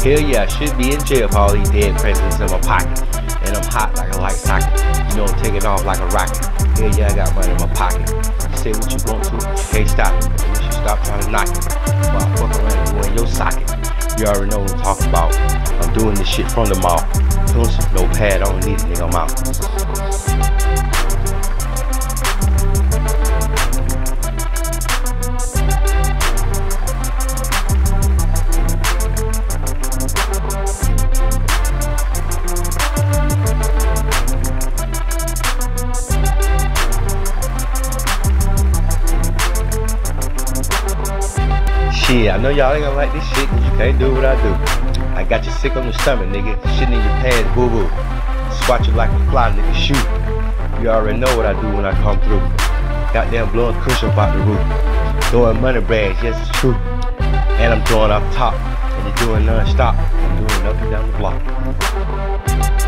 Should be in jail for all these dead presidents in my pocket. And I'm hot like a light socket. You know I'm taking off like a rocket. Yeah, yeah, I got money in my pocket. Say what you want to, you can't stop it. You should stop trying to knock it. While I fuck around and in your socket. You already know what I'm talking about. I'm doing this shit from the mouth. No pad, I don't need it, nigga, I'm out. Shit, I know y'all ain't gonna like this shit cause you can't do what I do. I got you sick on the stomach, nigga. Shit in your pants, boo boo. Swat you like a fly, nigga, shoot. You already know what I do when I come through. Goddamn blowing cushion about the roof. Throwing money bags, yes, it's true. And I'm throwing off top. And you're doing non-stop. I'm doing up and down the block.